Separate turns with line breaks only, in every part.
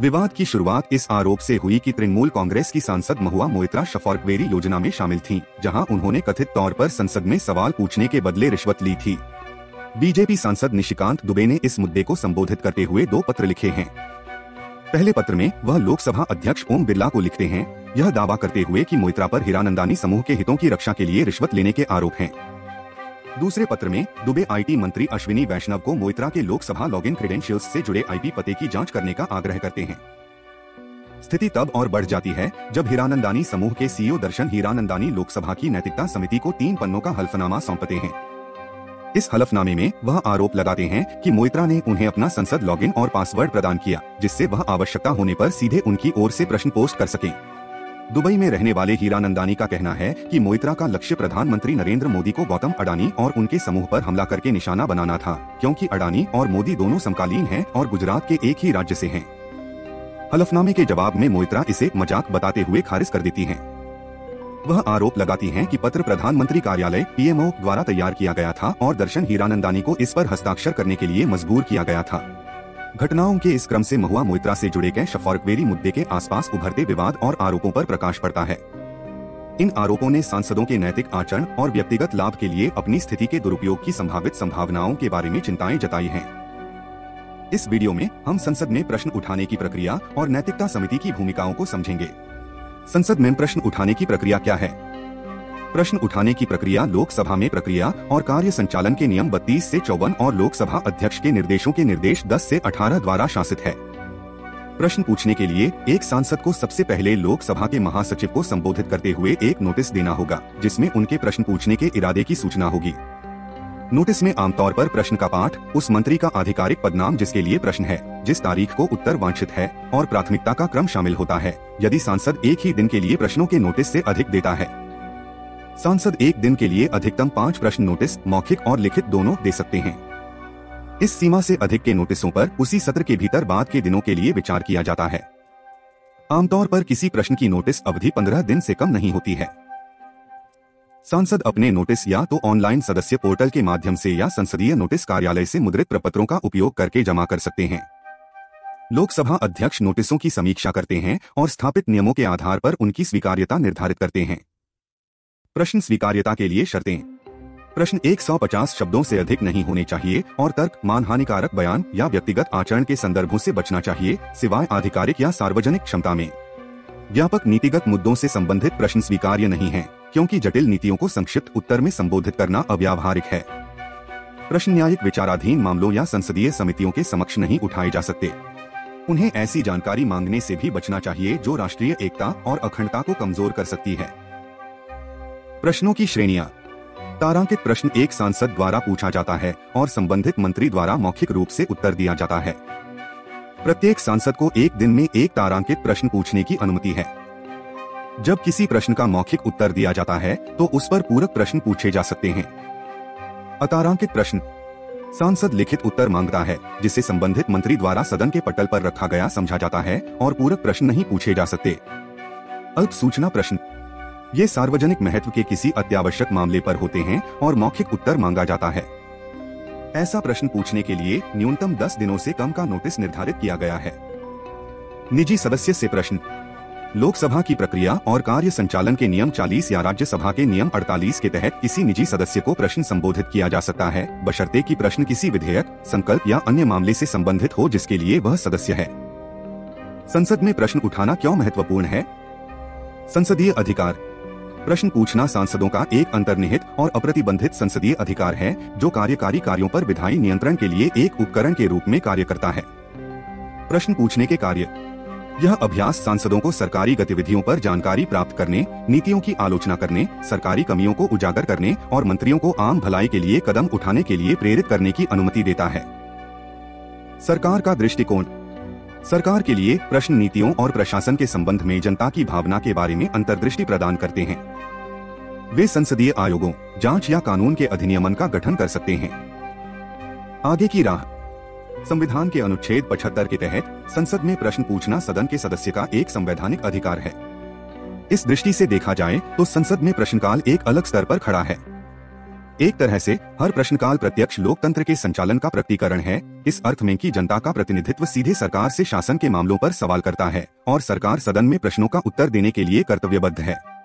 विवाद की शुरुआत इस आरोप से हुई कि तृणमूल कांग्रेस की सांसद महुआ मोइत्रा शफॉर्कवेरी योजना में शामिल थीं, जहाँ उन्होंने कथित तौर पर संसद में सवाल पूछने के बदले रिश्वत ली थी। बीजेपी सांसद निशिकांत दुबे ने इस मुद्दे को संबोधित करते हुए दो पत्र लिखे हैं। पहले पत्र में वह लोकसभा अध्यक्ष ओम बिरला को लिखते हैं यह दावा करते हुए कि मोइत्रा पर हीरानंदानी समूह के हितों की रक्षा के लिए रिश्वत लेने के आरोप हैं। दूसरे पत्र में, दुबे आईटी मंत्री अश्विनी वैष्णव को मोइत्रा के लोकसभा लॉगिन क्रेडेंशियल्स से जुड़े आईपी पते की जाँच करने का आग्रह करते हैं। स्थिति तब और बढ़ जाती है, जब हीरानंदानी समूह के सीईओ दर्शन हीरानंदानी लोकसभा की नैतिकता समिति को तीन पन्नों का हल्फनामा सौंपते हैं। इस हलफनामे में, वह आरोप लगाते हैं कि मोइत्रा ने उन्हें अपना संसद लॉगिन और पासवर्ड प्रदान किया, जिससे वह आवश्यकता होने पर सीधे उनकी ओर से प्रश्न पोस्ट कर सकें। दुबई में रहने वाले हीरानंदानी का कहना है कि मोइत्रा का लक्ष्य प्रधानमंत्री नरेंद्र मोदी को गौतम अडानी और उनके समूह पर हमला करके निशाना बनाना था, क्योंकि अडानी और मोदी दोनों समकालीन हैं और गुजरात के एक ही राज्य से हैं। हलफनामे के जवाब में मोइत्रा इसे मज़ाक बताते हुए खारिज कर देती है वह आरोप लगाती हैं कि पत्र प्रधानमंत्री कार्यालय, पीएमओ, द्वारा तैयार किया गया था और दर्शन हीरानंदानी को इस पर हस्ताक्षर करने के लिए मजबूर किया गया था घटनाओं के इस क्रम से महुआ मोइत्रा से जुड़े गए शफॉर्कवेरी मुद्दे के आसपास उभरते विवाद और आरोपों पर प्रकाश पड़ता है। इन आरोपों ने सांसदों के नैतिक आचरण और व्यक्तिगत लाभ के लिए अपनी स्थिति के दुरुपयोग की संभावित संभावनाओं के बारे में चिंताएँ जताई हैं। इस वीडियो में हम संसद में प्रश्न उठाने की प्रक्रिया और नैतिकता समिति की भूमिकाओं को समझेंगे। संसद में प्रश्न उठाने की प्रक्रिया क्या है? प्रश्न उठाने की प्रक्रिया, लोकसभा में प्रक्रिया और कार्य संचालन के नियम 32 से चौवन और लोकसभा अध्यक्ष के निर्देशों के निर्देश 10 से 18 द्वारा शासित है। प्रश्न पूछने के लिए एक सांसद को सबसे पहले लोकसभा के महासचिव को संबोधित करते हुए एक नोटिस देना होगा, जिसमें उनके प्रश्न पूछने के इरादे की सूचना होगी। नोटिस में आमतौर पर प्रश्न का पाठ, उस मंत्री का आधिकारिक पदनाम जिसके लिए प्रश्न है, जिस तारीख को उत्तर वांछित है और प्राथमिकता का क्रम शामिल होता है, यदि सांसद एक ही दिन के लिए प्रश्नों के नोटिस से अधिक देता है। सांसद एक दिन के लिए अधिकतम पाँच प्रश्न नोटिस, मौखिक और लिखित दोनों दे सकते हैं। इस सीमा से अधिक के नोटिसों पर उसी सत्र के भीतर बाद के दिनों के लिए विचार किया जाता है। आमतौर पर किसी प्रश्न की नोटिस अवधि पंद्रह दिन से कम नहीं होती है। सांसद अपने नोटिस या तो ऑनलाइन सदस्य पोर्टल के माध्यम से या संसदीय नोटिस कार्यालय से मुद्रित प्रपत्रों का उपयोग करके जमा कर सकते हैं। लोकसभा अध्यक्ष नोटिसों की समीक्षा करते हैं और स्थापित नियमों के आधार पर उनकी स्वीकार्यता निर्धारित करते हैं। प्रश्न स्वीकार्यता के लिए शर्तें। प्रश्न 150 शब्दों से अधिक नहीं होने चाहिए और तर्क, मानहानिकारक बयान या व्यक्तिगत आचरण के संदर्भों से बचना चाहिए, सिवाय आधिकारिक या सार्वजनिक क्षमता में। व्यापक नीतिगत मुद्दों से संबंधित प्रश्न स्वीकार्य नहीं है, क्योंकि जटिल नीतियों को संक्षिप्त उत्तर में संबोधित करना अव्यावहारिक है। प्रश्न न्यायिक विचाराधीन मामलों या संसदीय समितियों के समक्ष नहीं उठाए जा सकते। उन्हें ऐसी जानकारी मांगने से भी बचना चाहिए जो राष्ट्रीय एकता और अखंडता को कमज़ोर कर सकती है। प्रश्नों की श्रेणियाँ। तारांकित प्रश्न एक सांसद द्वारा पूछा जाता है और संबंधित मंत्री द्वारा मौखिक रूप से उत्तर दिया जाता है। प्रत्येक सांसद को एक दिन में एक तारांकित प्रश्न पूछने की अनुमति है। जब किसी प्रश्न का मौखिक उत्तर दिया जाता है तो उस पर पूरक प्रश्न पूछे जा सकते हैं। अतारांकित प्रश्न। सांसद लिखित उत्तर माँगता है, जिसे संबंधित मंत्री द्वारा सदन के पटल पर रखा गया समझा जाता है और पूरक प्रश्न नहीं पूछे जा सकते। अल्प सूचना प्रश्न। ये सार्वजनिक महत्व के किसी अत्यावश्यक मामले पर होते हैं और मौखिक उत्तर मांगा जाता है। ऐसा प्रश्न पूछने के लिए न्यूनतम 10 दिनों से कम का नोटिस निर्धारित किया गया है। निजी सदस्य से प्रश्न। लोकसभा की प्रक्रिया और कार्य संचालन के नियम 40 या राज्यसभा के नियम 48 के तहत किसी निजी सदस्य को प्रश्न संबोधित किया जा सकता है। बशर्ते कि प्रश्न किसी विधेयक, संकल्प या अन्य मामले से संबंधित हो जिसके लिए वह सदस्य है। संसद में प्रश्न उठाना क्यों महत्वपूर्ण है? संसदीय अधिकार। प्रश्न पूछना सांसदों का एक अंतर्निहित और अप्रतिबंधित संसदीय अधिकार है, जो कार्यकारी कार्यों पर विधायी नियंत्रण के लिए एक उपकरण के रूप में कार्य करता है। प्रश्न पूछने के कार्य। यह अभ्यास सांसदों को सरकारी गतिविधियों पर जानकारी प्राप्त करने, नीतियों की आलोचना करने, सरकारी कमियों को उजागर करने और मंत्रियों को आम भलाई के लिए कदम उठाने के लिए प्रेरित करने की अनुमति देता है। सरकार का दृष्टिकोण। सरकार के लिए प्रश्न नीतियों और प्रशासन के संबंध में जनता की भावना के बारे में अंतर्दृष्टि प्रदान करते हैं। वे संसदीय आयोगों, जाँच या कानून के अधिनियमन का गठन कर सकते हैं। आगे की राह। संविधान के अनुच्छेद 75 के तहत संसद में प्रश्न पूछना सदन के सदस्य का एक संवैधानिक अधिकार है। इस दृष्टि से देखा जाए तो संसद में प्रश्नकाल एक अलग स्तर पर खड़ा है। एक तरह से, हर प्रश्नकाल प्रत्यक्ष लोकतंत्र के संचालन का प्रकटीकरण है, इस अर्थ में कि जनता का प्रतिनिधित्व सीधे सरकार से शासन के मामलों पर सवाल करता है, और सरकार सदन में प्रश्नों का उत्तर देने के लिए कर्तव्यबद्ध है।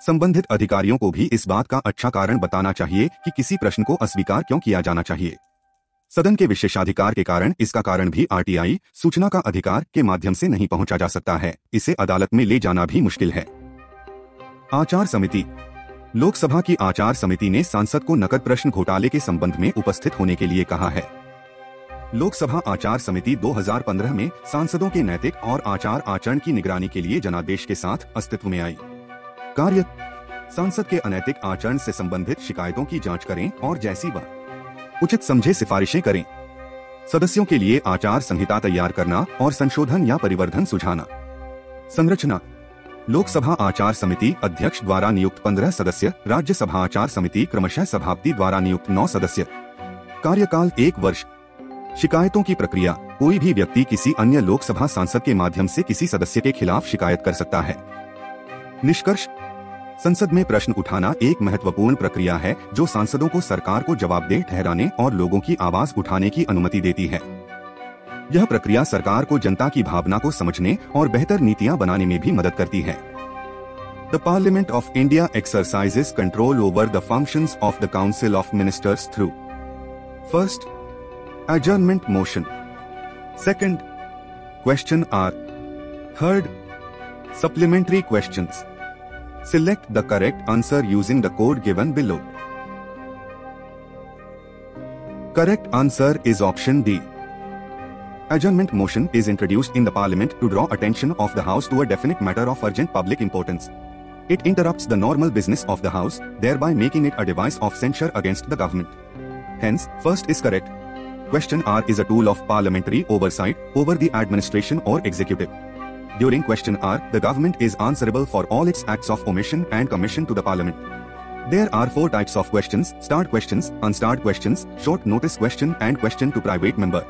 संबंधित अधिकारियों को भी इस बात का अच्छा कारण बताना चाहिए कि किसी प्रश्न को अस्वीकार क्यों किया जाना चाहिए। सदन के विशेषाधिकार के कारण इसका कारण भी आरटीआई सूचना का अधिकार के माध्यम से नहीं पहुँचा जा सकता है। इसे अदालत में ले जाना भी मुश्किल है। आचार समिति। लोकसभा की आचार समिति ने सांसद को नकद प्रश्न घोटाले के संबंध में उपस्थित होने के लिए कहा है। लोकसभा आचार समिति 2015 में सांसदों के नैतिक और आचार आचरण की निगरानी के लिए जनादेश के साथ अस्तित्व में आई। कार्य, सांसद के अनैतिक आचरण से संबंधित शिकायतों की जाँच करें और जैसी बात, उचित समझे सिफारिशें करें। सदस्यों के लिए आचार संहिता तैयार करना और संशोधन या परिवर्धन सुझाना। संरचना, लोकसभा आचार समिति अध्यक्ष द्वारा नियुक्त पंद्रह सदस्य, राज्यसभा आचार समिति क्रमशः सभापति द्वारा नियुक्त नौ सदस्य। कार्यकाल एक वर्ष। शिकायतों की प्रक्रिया, कोई भी व्यक्ति किसी अन्य लोकसभा सांसद के माध्यम से किसी सदस्य के खिलाफ शिकायत कर सकता है। निष्कर्ष। संसद में प्रश्न उठाना एक महत्वपूर्ण प्रक्रिया है, जो सांसदों को सरकार को जवाबदेह ठहराने और लोगों की आवाज़ उठाने की अनुमति देती है। यह प्रक्रिया सरकार को जनता की भावना को समझने और बेहतर नीतियाँ बनाने में भी मदद करती है। The parliament of India exercises control over the functions of the council of ministers through first adjournment motion. Second, question r third supplementary questions select the correct answer using the code given below correct answer is option d Adjournment motion is introduced in the parliament to draw attention of the house to a definite matter of urgent public importance. It interrupts the normal business of the house, thereby making it a device of censure against the government. Hence, first is correct. Question R is a tool of parliamentary oversight over the administration or executive. During question R, the government is answerable for all its acts of omission and commission to the parliament. There are four types of questions, start questions, unstarred questions, short notice question and question to private member.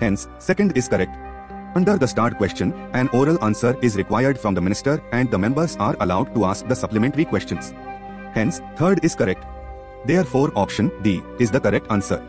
Hence, second is correct. Under the start question, an oral answer is required from the minister and the members are allowed to ask the supplementary questions. Hence, third is correct. Therefore option D is the correct answer.